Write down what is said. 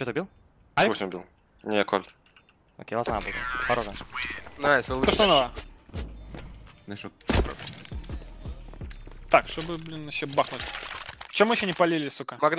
Че ты бил? Альп? 8 бил. Не, Коль. Окей, лазна будет. Порога. Найс, лучше. Что що лучше. нова? Знайшов. Ну так, щоб, блін, ще бахнути. Чому ще не полили, сука? Магноль.